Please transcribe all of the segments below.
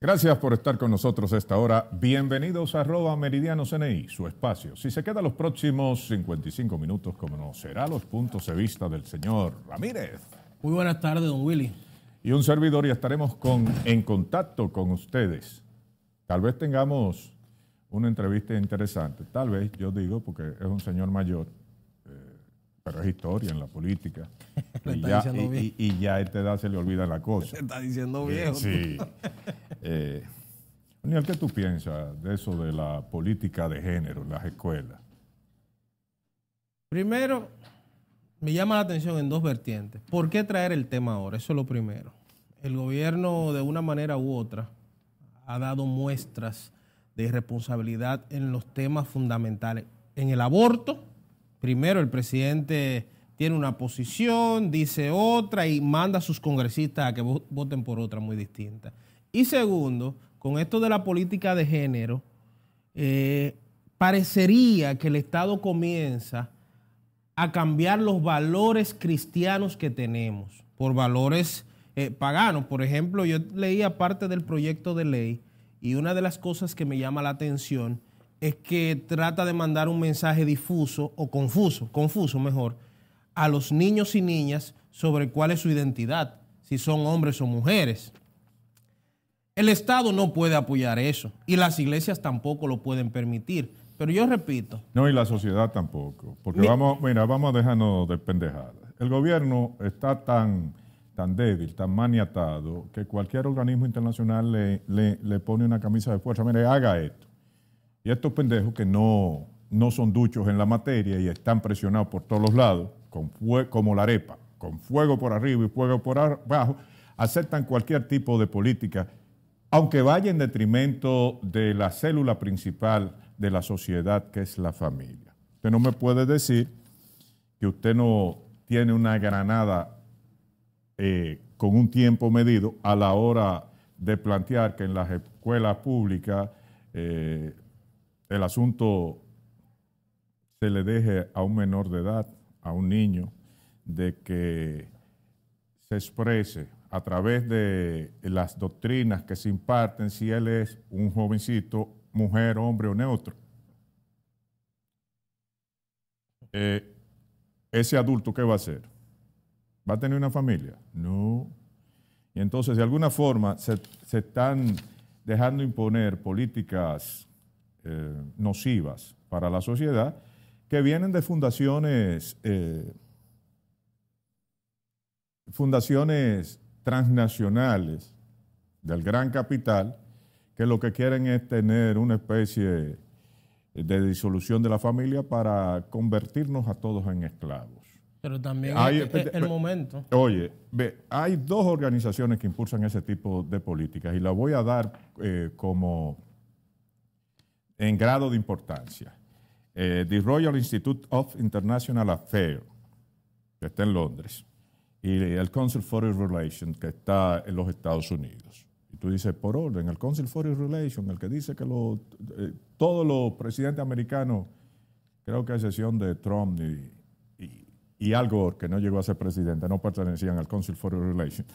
Gracias por estar con nosotros a esta hora. Bienvenidos a arroba Meridiano CNI, su espacio. Si se queda los próximos 55 minutos, conocerá los puntos de vista del señor Ramírez. Muy buenas tardes, don Willy. Y un servidor y estaremos con, en contacto con ustedes. Tal vez tengamos una entrevista interesante. Tal vez, yo digo, porque es un señor mayor, eh, pero es historia en la política. y, ya, y, y, ya a esta edad se le olvida la cosa. Se está diciendo viejo. sí. Eh, ¿qué tú piensas de eso de la política de género en las escuelas? Primero, me llama la atención en dos vertientes. ¿Por qué traer el tema ahora? Eso es lo primero. El gobierno, de una manera u otra, ha dado muestras de irresponsabilidad en los temas fundamentales. En el aborto, primero el presidente tiene una posición, dice otra y manda a sus congresistas a que voten por otra muy distinta. Y segundo, con esto de la política de género, eh, parecería que el Estado comienza a cambiar los valores cristianos que tenemos por valores eh, paganos. Por ejemplo, yo leía parte del proyecto de ley y una de las cosas que me llama la atención es que trata de mandar un mensaje difuso o confuso, confuso mejor, a los niños y niñas sobre cuál es su identidad, si son hombres o mujeres. El Estado no puede apoyar eso y las iglesias tampoco lo pueden permitir. Pero yo repito. No, y la sociedad tampoco. Porque vamos, mira, vamos a dejarnos de pendejadas. El gobierno está tan, tan débil, tan maniatado, que cualquier organismo internacional le, le, pone una camisa de fuerza. Mire, haga esto. Y estos pendejos que no, no son duchos en la materia y están presionados por todos los lados, con como la arepa, con fuego por arriba y fuego por abajo, aceptan cualquier tipo de política aunque vaya en detrimento de la célula principal de la sociedad, que es la familia. Usted no me puede decir que usted no tiene una granada eh, con un tiempo medido a la hora de plantear que en las escuelas públicas eh, el asunto se le deje a un menor de edad, a un niño, de que se exprese a través de las doctrinas que se imparten si él es un jovencito, mujer, hombre o neutro. Eh, ese adulto, ¿qué va a hacer? ¿Va a tener una familia? No. Y entonces, de alguna forma, se, están dejando imponer políticas eh, nocivas para la sociedad que vienen de fundaciones, eh, fundaciones transnacionales del gran capital que lo que quieren es tener una especie de disolución de la familia para convertirnos a todos en esclavos. Pero también hay, el, momento. Oye, ve, hay dos organizaciones que impulsan ese tipo de políticas y la voy a dar eh, como en grado de importancia. Eh, the Royal Institute of International Affairs, que está en Londres, y el Council for Relations que está en los Estados Unidos. Y tú dices, por orden, el Council for Relations, el que dice que lo, eh, todos los presidentes americanos, creo que a excepción de Trump y, y, Al Gore, que no llegó a ser presidente, no pertenecían al Council for Relations.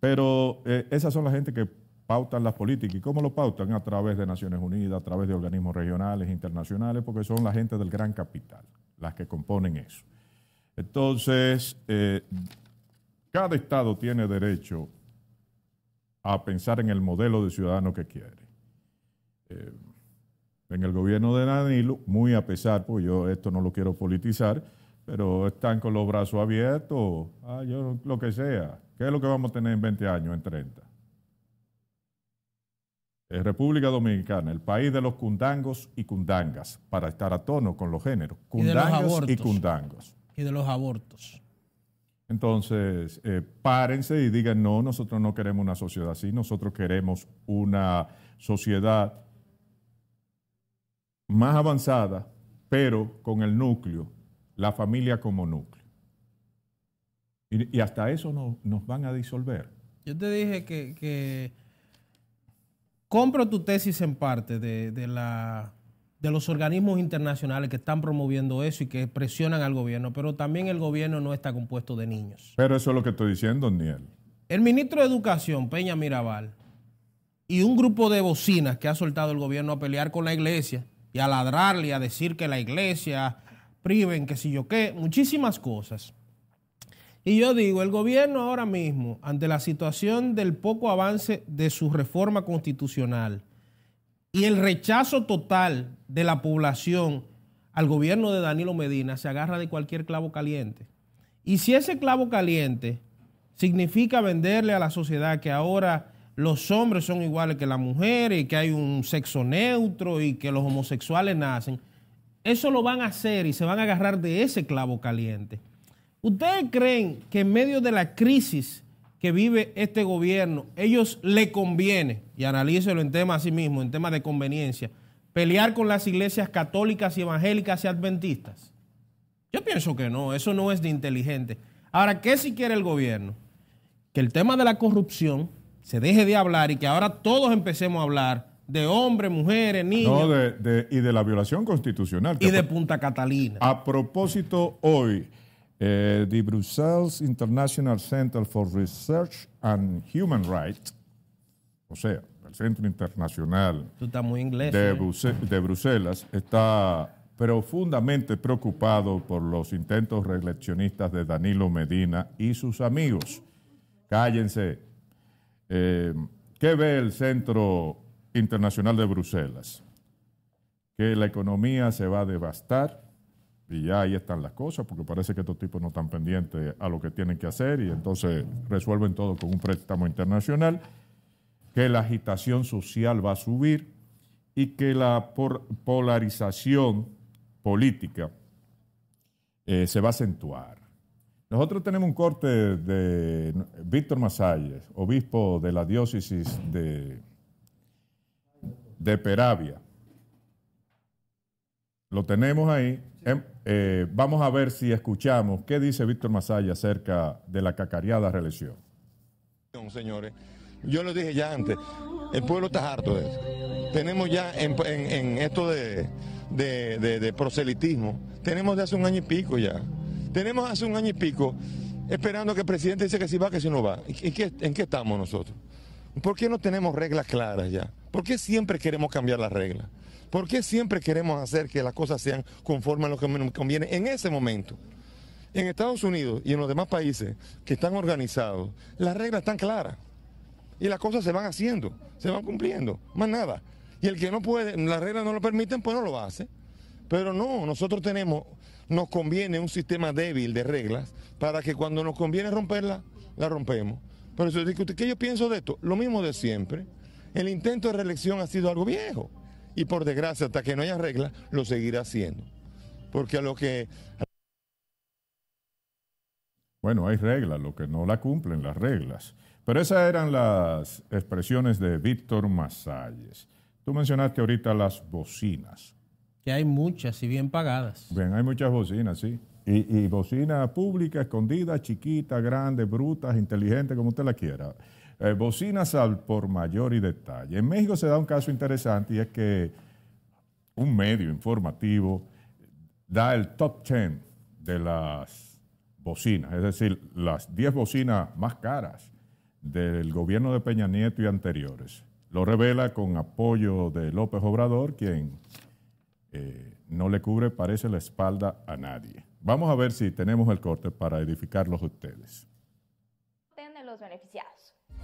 Pero eh, esas son la gente que pautan las políticas. ¿Y cómo lo pautan? A través de Naciones Unidas, a través de organismos regionales, internacionales, porque son la gente del gran capital, las que componen eso. Entonces, eh, cada Estado tiene derecho a pensar en el modelo de ciudadano que quiere. Eh, en el gobierno de Danilo, muy a pesar, pues yo esto no lo quiero politizar, pero están con los brazos abiertos, ah, yo lo que sea. ¿Qué es lo que vamos a tener en 20 años, en 30? Es República Dominicana, el país de los cundangos y cundangas, para estar a tono con los géneros. Cundangas y cundangos. Y de los abortos. Entonces, eh, párense y digan, no, nosotros no queremos una sociedad así, nosotros queremos una sociedad más avanzada, pero con el núcleo, la familia como núcleo. Y, hasta eso nos van a disolver. Yo te dije que, compro tu tesis en parte de la de los organismos internacionales que están promoviendo eso y que presionan al gobierno, pero también el gobierno no está compuesto de niños. Pero eso es lo que estoy diciendo, Niel. El ministro de Educación, Peña Mirabal, y un grupo de bocinas que ha soltado el gobierno a pelear con la iglesia y a ladrarle y a decir que la iglesia priven, que si yo qué, muchísimas cosas. Y yo digo, el gobierno ahora mismo, ante la situación del poco avance de su reforma constitucional y el rechazo total de la población al gobierno de Danilo Medina, se agarra de cualquier clavo caliente. Y si ese clavo caliente significa venderle a la sociedad que ahora los hombres son iguales que las mujeres y que hay un sexo neutro y que los homosexuales nacen, eso lo van a hacer y se van a agarrar de ese clavo caliente. ¿Ustedes creen que en medio de la crisis que vive este gobierno, ellos le conviene, y analícelo en tema sí mismo, en tema de conveniencia, pelear con las iglesias católicas y evangélicas y adventistas? Yo pienso que no, eso no es de inteligente. Ahora, ¿qué si quiere el gobierno? Que el tema de la corrupción se deje de hablar y que ahora todos empecemos a hablar de hombres, mujeres, niños. No, de, y de la violación constitucional. Y de Punta Catalina. A propósito, hoy, eh, the Brussels International Center for Research and Human Rights, o sea, el Centro Internacional inglés, de, ¿eh? de Bruselas, está profundamente preocupado por los intentos reeleccionistas de Danilo Medina y sus amigos. Cállense eh, ¿Qué ve el Centro Internacional de Bruselas? Que la economía se va a devastar y ya ahí están las cosas, porque parece que estos tipos no están pendientes a lo que tienen que hacer y entonces resuelven todo con un préstamo internacional, que la agitación social va a subir y que la polarización política eh, se va a acentuar. Nosotros tenemos un corte de Víctor Masalles, obispo de la diócesis de, de Peravia. Lo tenemos ahí. Em, eh, vamos a ver si escuchamos qué dice Víctor Masaya acerca de la cacareada reelección. Señores, yo lo dije ya antes, el pueblo está harto de eso. Tenemos ya en, esto de, de proselitismo, tenemos de hace un año y pico ya tenemos hace un año y pico esperando que el presidente dice que si va, que si no va. ¿En qué, ¿En qué estamos nosotros? ¿Por qué no tenemos reglas claras ya? ¿Por qué siempre queremos cambiar las reglas? ¿Por qué siempre queremos hacer que las cosas sean conforme a lo que nos conviene en ese momento? En Estados Unidos y en los demás países que están organizados, las reglas están claras. Y las cosas se van haciendo, se van cumpliendo, más nada. Y el que no puede, las reglas no lo permiten, pues no lo hace. Pero no, nosotros tenemos nos conviene un sistema débil de reglas para que cuando nos conviene romperla, la rompemos. Por eso, ¿qué yo pienso de esto? Lo mismo de siempre. El intento de reelección ha sido algo viejo. Y por desgracia, hasta que no haya reglas, lo seguirá haciendo. Porque a lo que... Bueno, hay reglas, lo que no la cumplen las reglas. Pero esas eran las expresiones de Víctor Masalles. Tú mencionaste ahorita las bocinas. Que hay muchas y bien pagadas. Bien, hay muchas bocinas, sí. Y, y bocina pública, escondida, chiquita, grande, brutas, inteligente, como usted la quiera. Eh, bocinas al por mayor y detalle. En México se da un caso interesante y es que un medio informativo da el top 10 de las bocinas, es decir, las 10 bocinas más caras del gobierno de Peña Nieto y anteriores. Lo revela con apoyo de López Obrador, quien eh, no le cubre, parece, la espalda a nadie. Vamos a ver si tenemos el corte para edificarlos ustedes. los beneficiados.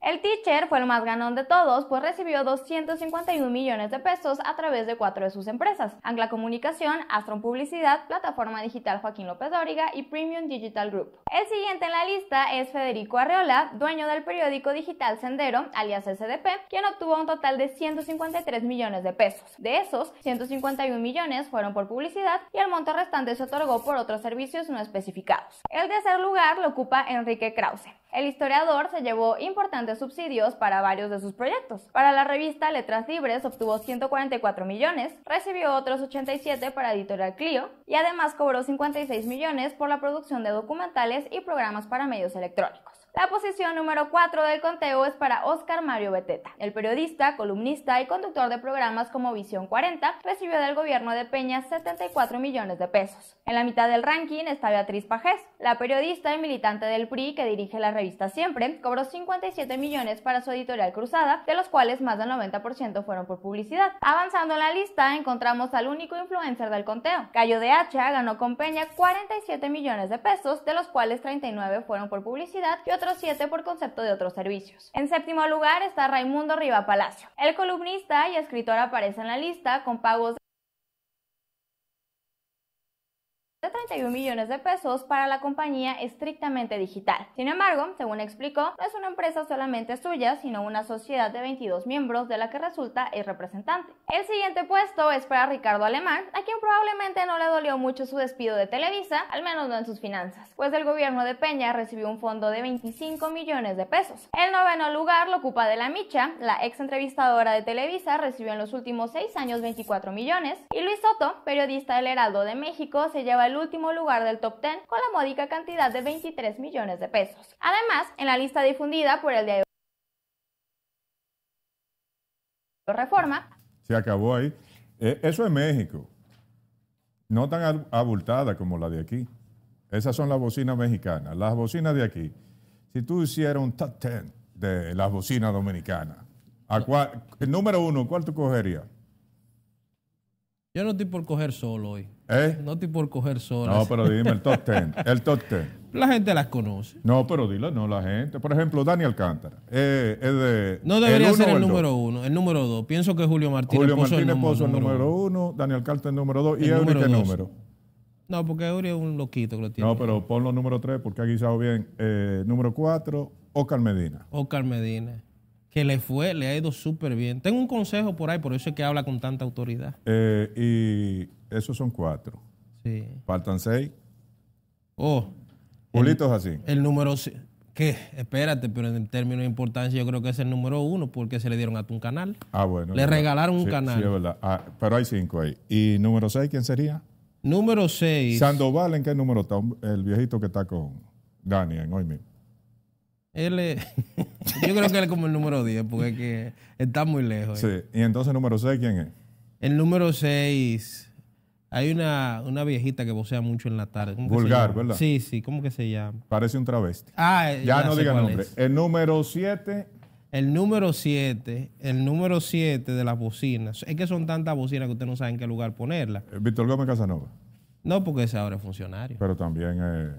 El teacher fue el más ganón de todos, pues recibió 251 millones de pesos a través de cuatro de sus empresas: Angla Comunicación, Astron Publicidad, Plataforma Digital Joaquín López Dóriga y Premium Digital Group. El siguiente en la lista es Federico Arreola, dueño del periódico digital Sendero, alias SDP, quien obtuvo un total de 153 millones de pesos. De esos, 151 millones fueron por publicidad y el monto restante se otorgó por otros servicios no especificados. El tercer lugar lo ocupa Enrique Krause. El historiador se llevó importantes subsidios para varios de sus proyectos. Para la revista Letras Libres obtuvo 144 millones, recibió otros 87 para Editorial Clio y además cobró 56 millones por la producción de documentales y programas para medios electrónicos. La posición número 4 del conteo es para Oscar Mario Beteta. El periodista, columnista y conductor de programas como Visión 40 recibió del gobierno de Peña 74 millones de pesos. En la mitad del ranking está Beatriz Pajés, la periodista y militante del PRI que dirige la revista Siempre, cobró 57 millones para su editorial Cruzada, de los cuales más del 90% fueron por publicidad. Avanzando en la lista, encontramos al único influencer del conteo. Cayo de Hacha ganó con Peña 47 millones de pesos, de los cuales 39 fueron por publicidad y otros 7 por concepto de otros servicios. En séptimo lugar está Raimundo Riva Palacio. El columnista y escritor aparece en la lista con pagos de 31 millones de pesos para la compañía estrictamente digital. Sin embargo, según explicó, no es una empresa solamente suya, sino una sociedad de 22 miembros de la que resulta el representante. El siguiente puesto es para Ricardo Alemán, a quien probablemente no le dolió mucho su despido de Televisa, al menos no en sus finanzas, pues el gobierno de Peña recibió un fondo de 25 millones de pesos. El noveno lugar lo ocupa de la Micha, la ex entrevistadora de Televisa recibió en los últimos 6 años 24 millones, y Luis Soto, periodista del Heraldo de México, se lleva el último lugar del top 10 con la módica cantidad de 23 millones de pesos. Además, en la lista difundida por el diario Reforma, Se acabó ahí. Eh, eso es México. No tan ab- abultada como la de aquí. Esas son las bocinas mexicanas. Las bocinas de aquí. Si tú hicieras un top 10 de las bocinas dominicanas, ¿a cuál- el número uno, ¿cuál tú cogerías? Yo no estoy por coger solo hoy. ¿Eh? No estoy por coger solo. No, pero dime el top 10. El top 10. La gente las conoce. No, pero dilo, no la gente. Por ejemplo, Dani Alcántara. eh, es de. No debería ser el dos? número uno, el número dos. Pienso que Julio Martínez Julio Pozo Martínez el Pozo el número número uno. uno, Dani Alcántara el número dos. ¿Y Eury qué número? No, porque Eury es un loquito que lo tiene. No, pero ponlo número 3 porque ha guisado bien. Eh, número 4, Oscar Medina. Oscar Medina. Que le fue, le ha ido súper bien. Tengo un consejo por ahí, por eso es que habla con tanta autoridad. Eh, y esos son 4. Sí. Faltan 6. Oh, Julito es así. el número. ¿Qué? Espérate, pero en términos de importancia, yo creo que es el número uno porque se le dieron hasta un canal. Ah, bueno. Le regalaron un Sí, canal. Sí, es verdad. Ah, pero hay 5 ahí. ¿Y número 6 quién sería? Número 6. Sandoval, ¿en qué número está? El viejito que está con Dani en hoy mismo. Él es- yo creo que él es como el número 10 porque es que está muy lejos. Sí. ¿Y entonces número 6 quién es? El número 6. Hay una, una viejita que vocea mucho en la tarde. ¿Cómo que se Vulgar? ¿verdad? Sí, sí. ¿Cómo que se llama? Parece un travesti. Ah, Ya, no sé diga nombre. es. El número 7, El número 7, el número 7 de las bocinas. Es que son tantas bocinas que usted no sabe en qué lugar ponerlas. Víctor Gómez Casanova. No, porque ese ahora es funcionario. Pero también eh,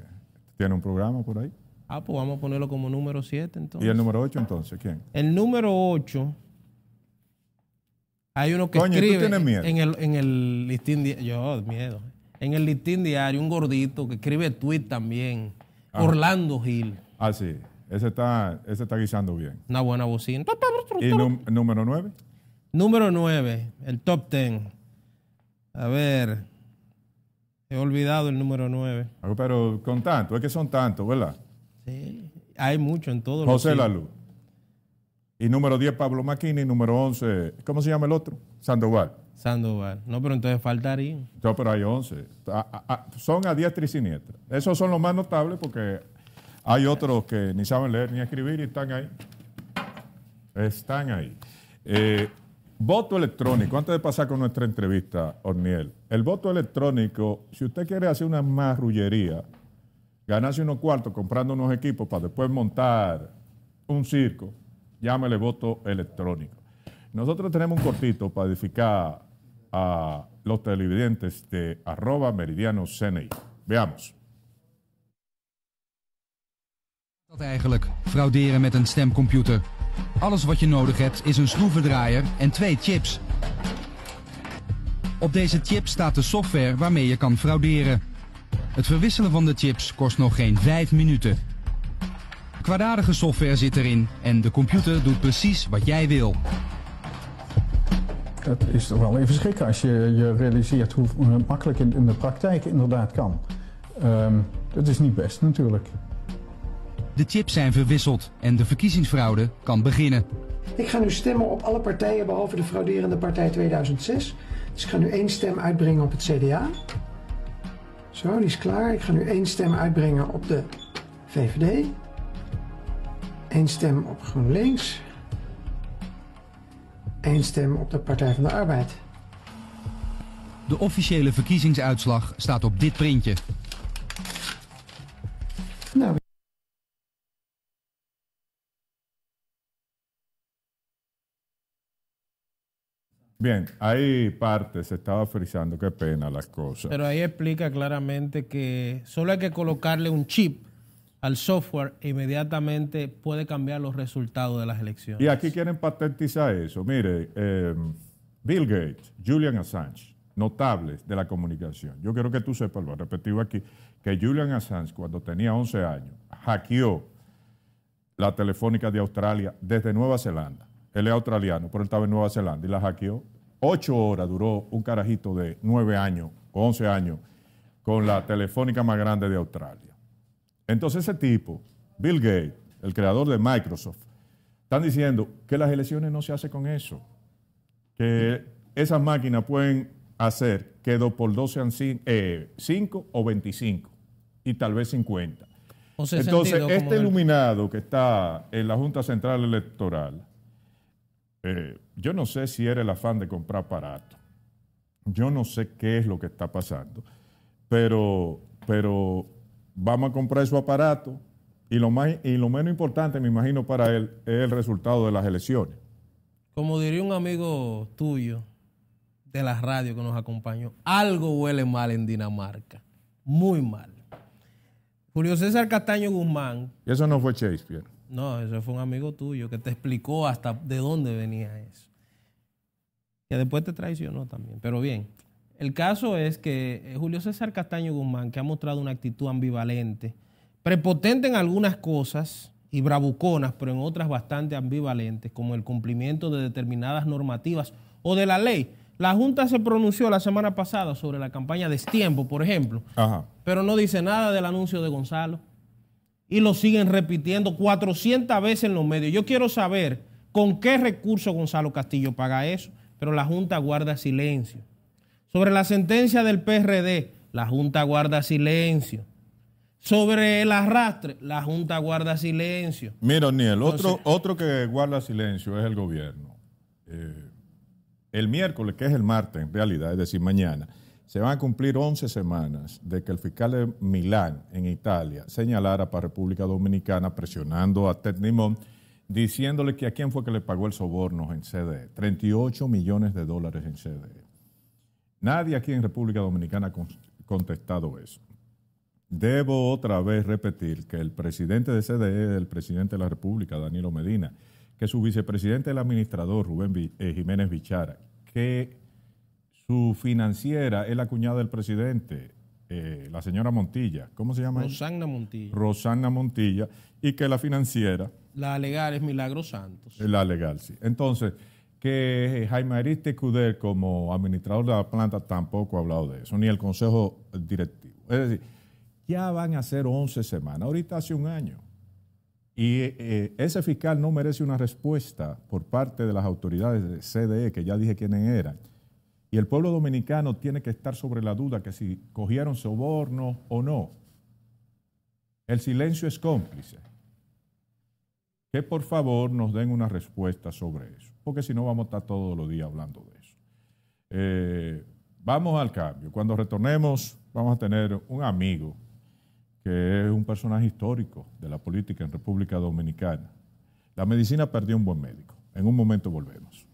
tiene un programa por ahí. Ah, pues vamos a ponerlo como número 7 entonces. ¿Y el número 8 entonces? ¿Quién? El número 8, hay uno que Coño, ¿y tú escribe tienes miedo? en el, en el listín diario. Yo, miedo. En el listín diario, un gordito que escribe tweet también. Orlando Gil. Ah, sí. Ese está, ese está guisando bien. Una buena bocina. ¿Y número 9? Número 9, el top 10. A ver. He olvidado el número 9. Ah, Pero con tanto, es que son tantos, ¿verdad? Sí. Hay mucho en todos los José sitios. Lalu. Y número 10, Pablo Maquini. Número 11, ¿cómo se llama el otro? Sandoval. Sandoval. No, pero entonces faltaría. No, pero hay 11. Ah, ah, ah, son a diestra y siniestra. Esos son los más notables porque hay otros que ni saben leer ni escribir y están ahí. Están ahí. Eh, voto electrónico. Antes de pasar con nuestra entrevista, Orniel. El voto electrónico, si usted quiere hacer una marrullería, ganarse unos cuartos comprando unos equipos para después montar un circo, llámele voto electrónico. Nosotros tenemos un cortito para edificar a los televidentes de arroba meridiano CNI. Veamos. dat eigenlijk, frauderen met een stemcomputer? Alles wat je nodig hebt is een schroevendraaier en twee chips. Op deze chip staat de software waarmee je kan frauderen. Het verwisselen van de chips kost nog geen 5 minuten. Kwaadaardige software zit erin en de computer doet precies wat jij wil. Het is toch wel even schrikken als je, je realiseert hoe hoe makkelijk het in de praktijk inderdaad kan. Ehm, dat is niet best natuurlijk. De chips zijn verwisseld en de verkiezingsfraude kan beginnen. Ik ga nu stemmen op alle partijen behalve de frauderende partij 2006. Dus ik ga nu één stem uitbrengen op het CDA. Zo, die is klaar. Ik ga nu één stem uitbrengen op de VVD. één stem op GroenLinks. één stem op de Partij van de Arbeid. De officiële verkiezingsuitslag staat op dit printje. Bien, hay partes, se estaba frizando, qué pena las cosas. Pero ahí explica claramente que solo hay que colocarle un chip al software e inmediatamente puede cambiar los resultados de las elecciones. Y aquí quieren patentizar eso. Mire, eh, Bill Gates, Julian Assange, notables de la comunicación. Yo quiero que tú sepas, lo he repetido aquí, que Julian Assange, cuando tenía 11 años, hackeó la telefónica de Australia desde Nueva Zelanda. Él es australiano, pero él estaba en Nueva Zelanda y la hackeó. Ocho horas duró un carajito de nueve años o 11 años con la telefónica más grande de Australia. Entonces ese tipo, Bill Gates, el creador de Microsoft, están diciendo que las elecciones no se hacen con eso. Que esas máquinas pueden hacer que 2 por 2 sean 5 o 25 y tal vez 50. Once Entonces, este el- iluminado que está en la Junta Central Electoral, eh, yo no sé si era el afán de comprar aparato. Yo no sé qué es lo que está pasando, pero, pero vamos a comprar su aparato y lo, más, y lo menos importante, me imagino, para él es el resultado de las elecciones. Como diría un amigo tuyo de la radio que nos acompañó, algo huele mal en Dinamarca. Muy mal. Julio César Castaño Guzmán, eso no fue Shakespeare. No, ese fue un amigo tuyo que te explicó hasta de dónde venía eso. Que después te traicionó también. Pero bien, el caso es que eh, Julio César Castaño Guzmán, que ha mostrado una actitud ambivalente, prepotente en algunas cosas y bravuconas, pero en otras bastante ambivalentes, como el cumplimiento de determinadas normativas o de la ley. La Junta se pronunció la semana pasada sobre la campaña de Destiempo, por ejemplo, Ajá. pero no dice nada del anuncio de Gonzalo. Y lo siguen repitiendo 400 veces en los medios. Yo quiero saber con qué recurso Gonzalo Castillo paga eso, pero la Junta guarda silencio. Sobre la sentencia del PRD, la Junta guarda silencio. Sobre el arrastre, la Junta guarda silencio. Mira, Oniel, otro, otro que guarda silencio es el gobierno. Eh, el miércoles, que es el martes en realidad, es decir, mañana, se van a cumplir 11 semanas de que el fiscal de Milán, en Italia, señalara para República Dominicana, presionando a Ted Nimón, diciéndole que a quién fue que le pagó el soborno en CDE. 38 millones de dólares en CDE. Nadie aquí en República Dominicana ha con- contestado eso. Debo otra vez repetir que el presidente de CDE el presidente de la República, Danilo Medina, que su vicepresidente es el administrador, Rubén eh, Jiménez Bichara, que su financiera es la cuñada del presidente, eh, la señora Montilla. ¿Cómo se llama? Rosana Montilla. Rosana Montilla, y que la financiera La legal es Milagro Santos. la legal, sí. Entonces, que Jaime Ariste Cuder como administrador de la planta tampoco ha hablado de eso, ni el consejo directivo. Es decir, ya van a ser 11 semanas, ahorita hace un año. Y eh, ese fiscal no merece una respuesta por parte de las autoridades de CDE, que ya dije quiénes eran. Y el pueblo dominicano tiene que estar sobre la duda que si cogieron soborno o no. El silencio es cómplice que por favor nos den una respuesta sobre eso, porque si no vamos a estar todos los días hablando de eso. Eh, vamos al cambio. Cuando retornemos vamos a tener un amigo que es un personaje histórico de la política en República Dominicana. La medicina perdió un buen médico. En un momento volvemos.